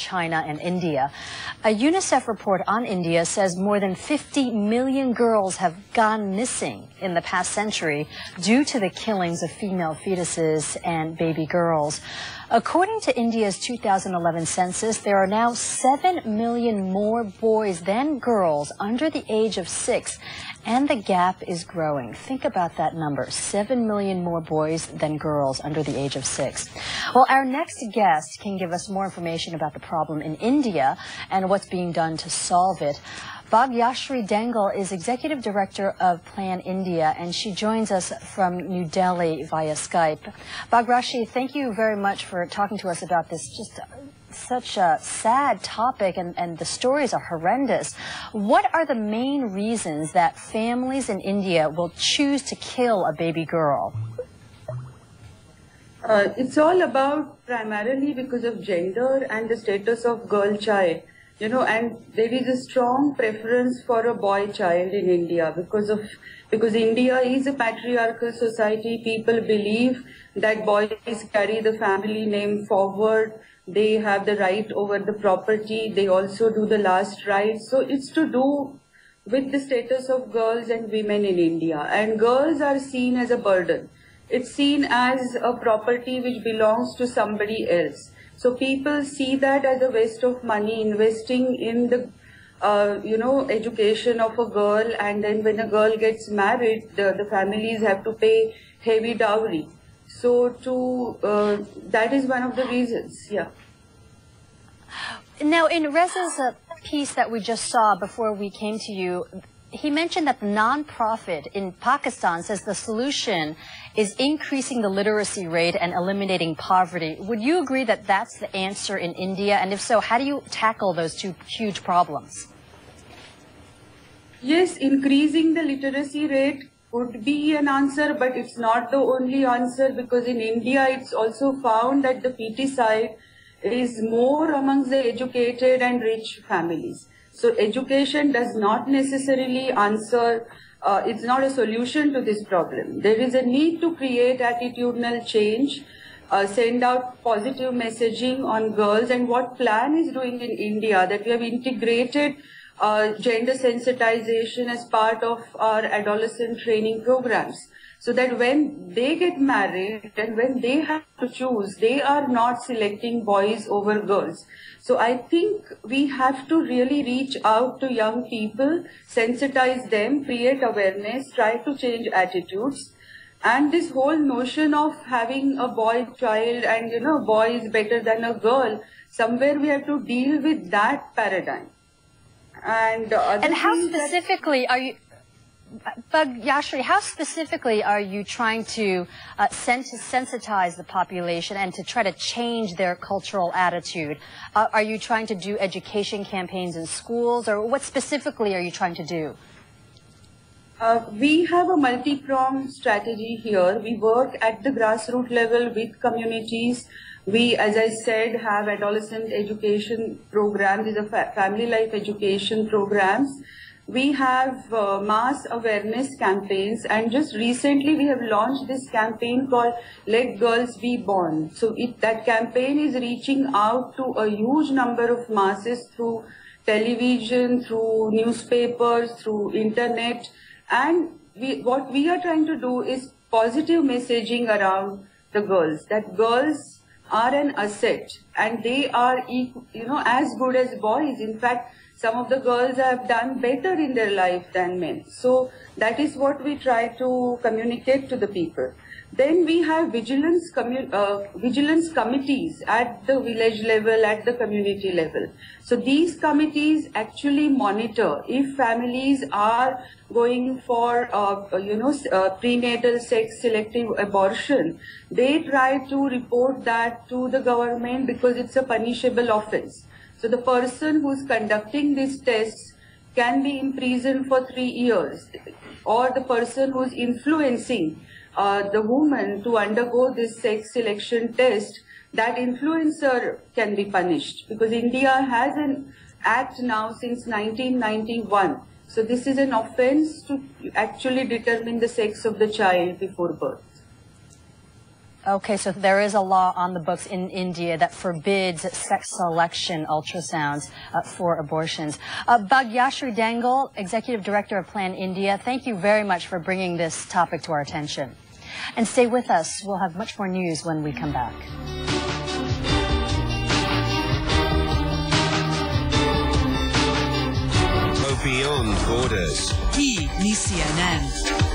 China and India. A UNICEF report on India says more than 50 million girls have gone missing in the past century due to the killings of female fetuses and baby girls. According to India's 2011 census, there are now 7 million more boys than girls under the age of six, and the gap is growing. Think about that number 7 million more boys than girls under the age of six. Well, our next guest can give us more information about the problem in India and what's being done to solve it. Bhagyashri Dengle is Executive Director of Plan India, and she joins us from New Delhi via Skype. Bhagyashri, thank you very much for talking to us about this just uh, such a sad topic and, and the stories are horrendous. What are the main reasons that families in India will choose to kill a baby girl? Uh, it's all about primarily because of gender and the status of girl child you know, and there is a strong preference for a boy child in India because of because India is a patriarchal society. People believe that boys carry the family name forward. They have the right over the property. They also do the last rites. So it's to do with the status of girls and women in India. And girls are seen as a burden. It's seen as a property which belongs to somebody else. So people see that as a waste of money, investing in the, uh, you know, education of a girl, and then when a girl gets married, the, the families have to pay heavy dowry. So to uh, that is one of the reasons, yeah. Now, in Reza's piece that we just saw before we came to you, he mentioned that the nonprofit in Pakistan says the solution is increasing the literacy rate and eliminating poverty. Would you agree that that's the answer in India? And if so, how do you tackle those two huge problems? Yes, increasing the literacy rate would be an answer, but it's not the only answer because in India it's also found that the feticide is more amongst the educated and rich families. So education does not necessarily answer, uh, it's not a solution to this problem. There is a need to create attitudinal change, uh, send out positive messaging on girls and what plan is doing in India that we have integrated uh, gender sensitization as part of our adolescent training programs so that when they get married and when they have to choose, they are not selecting boys over girls. So I think we have to really reach out to young people, sensitize them, create awareness, try to change attitudes. And this whole notion of having a boy child and, you know, boy is better than a girl, somewhere we have to deal with that paradigm. And, and how specifically are you, Bhagyashri, how specifically are you trying to uh, sensitize the population and to try to change their cultural attitude? Uh, are you trying to do education campaigns in schools, or what specifically are you trying to do? Uh, we have a multi-pronged strategy here. We work at the grassroots level with communities. We, as I said, have adolescent education programs, these are fa family life education programs we have uh, mass awareness campaigns and just recently we have launched this campaign called Let Girls Be Born. So it, that campaign is reaching out to a huge number of masses through television, through newspapers, through internet and we, what we are trying to do is positive messaging around the girls, that girls are an asset and they are you know as good as boys. In fact, some of the girls have done better in their life than men. So that is what we try to communicate to the people. Then we have vigilance, uh, vigilance committees at the village level, at the community level. So these committees actually monitor if families are going for, uh, you know, uh, prenatal sex selective abortion. They try to report that to the government because it's a punishable offense. So the person who's conducting these tests can be imprisoned for three years or the person who's influencing uh, the woman to undergo this sex selection test, that influencer can be punished because India has an act now since 1991. So this is an offense to actually determine the sex of the child before birth. Okay, so there is a law on the books in India that forbids sex selection ultrasounds uh, for abortions. Uh, Bhagyashri Dengle, Executive Director of Plan India, thank you very much for bringing this topic to our attention. And stay with us. We'll have much more news when we come back. Go beyond borders. Hii CNN.